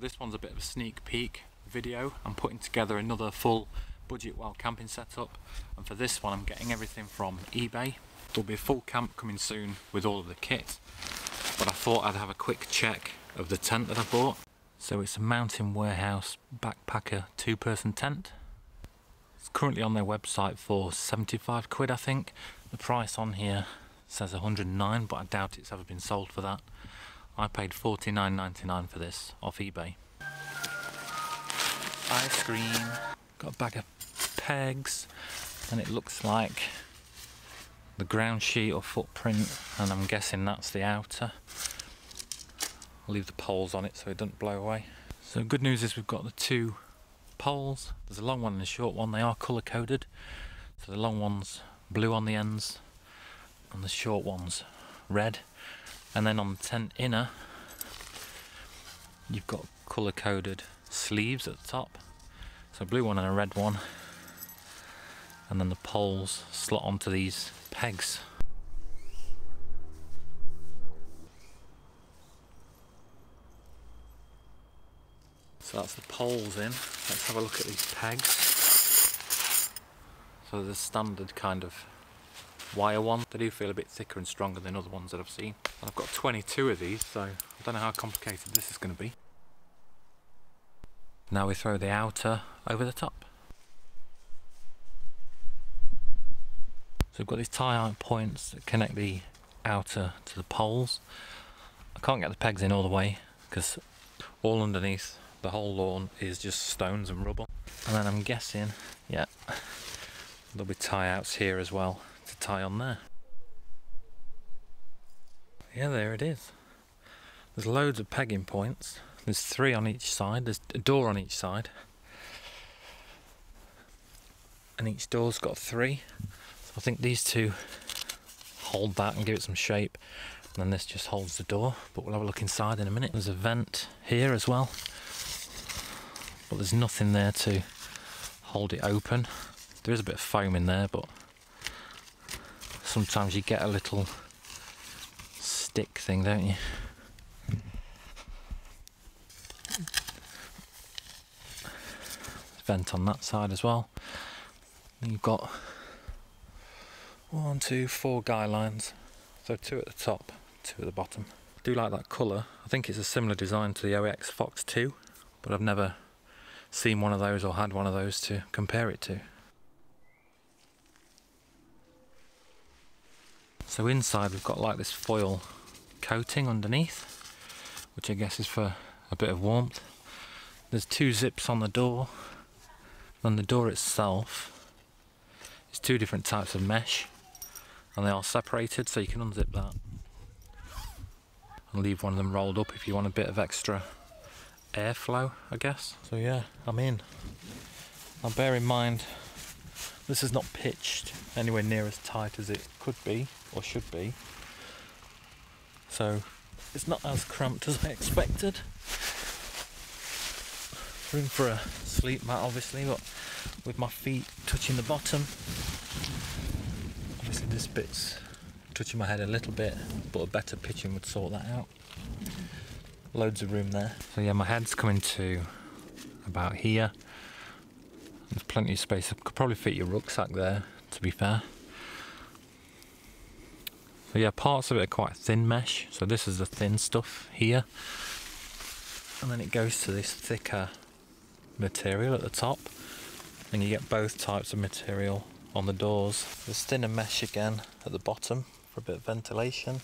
This one's a bit of a sneak peek video. I'm putting together another full budget wild camping setup and for this one I'm getting everything from eBay. There'll be a full camp coming soon with all of the kit but I thought I'd have a quick check of the tent that I bought. So it's a Mountain Warehouse backpacker two person tent. It's currently on their website for 75 quid I think. The price on here says 109 but I doubt it's ever been sold for that. I paid 49.99 for this off eBay. Ice cream. Got a bag of pegs and it looks like the ground sheet or footprint and I'm guessing that's the outer. I'll leave the poles on it so it doesn't blow away. So good news is we've got the two poles. There's a long one and a short one. They are colour coded. So the long one's blue on the ends and the short one's red. And then on the tent inner, you've got colour coded sleeves at the top. So a blue one and a red one. And then the poles slot onto these pegs. So that's the poles in. Let's have a look at these pegs. So the standard kind of wire one. They do feel a bit thicker and stronger than other ones that I've seen. And I've got 22 of these, so I don't know how complicated this is going to be. Now we throw the outer over the top. So we've got these tie out points that connect the outer to the poles. I can't get the pegs in all the way because all underneath the whole lawn is just stones and rubble. And then I'm guessing, yeah, there'll be tie outs here as well to tie on there. Yeah, there it is. There's loads of pegging points. There's three on each side. There's a door on each side. And each door's got three. So I think these two hold that and give it some shape. And then this just holds the door. But we'll have a look inside in a minute. There's a vent here as well. But there's nothing there to hold it open. There is a bit of foam in there, but sometimes you get a little stick thing, don't you? Vent on that side as well. You've got one, two, four guy lines. So two at the top, two at the bottom. I do like that colour. I think it's a similar design to the OEX Phoxx 2, but I've never seen one of those or had one of those to compare it to. So inside we've got like this foil coating underneath, which I guess is for a bit of warmth. There's two zips on the door, and the door itself is two different types of mesh, and they are separated so you can unzip that and leave one of them rolled up if you want a bit of extra airflow, I guess. So yeah, I'm in. Now bear in mind, this is not pitched anywhere near as tight as it could be or should be. So it's not as cramped as I expected. Room for a sleep mat obviously, but with my feet touching the bottom. Obviously this bit's touching my head a little bit, but a better pitching would sort that out. Loads of room there. So yeah, my head's coming to about here. There's plenty of space. I could probably fit your rucksack there, to be fair. So yeah, parts of it are quite thin mesh. So this is the thin stuff here. And then it goes to this thicker material at the top. And you get both types of material on the doors. There's thinner mesh again at the bottom for a bit of ventilation.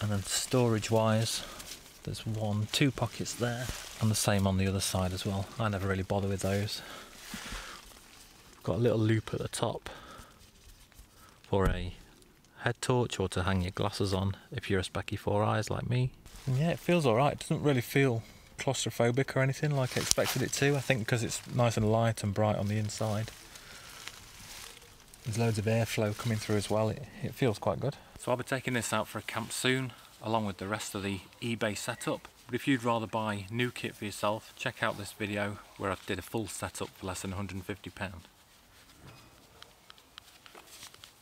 And then storage wise, there's one, two pockets there, and the same on the other side as well. I never really bother with those. Got a little loop at the top for a head torch or to hang your glasses on if you're a specky four eyes like me. And yeah, it feels alright. It doesn't really feel claustrophobic or anything like I expected it to. I think because it's nice and light and bright on the inside. There's loads of airflow coming through as well. It, it feels quite good. So I'll be taking this out for a camp soon, along with the rest of the eBay setup. But if you'd rather buy new kit for yourself, check out this video where I did a full setup for less than £150.